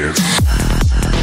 Dance.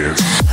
Yeah.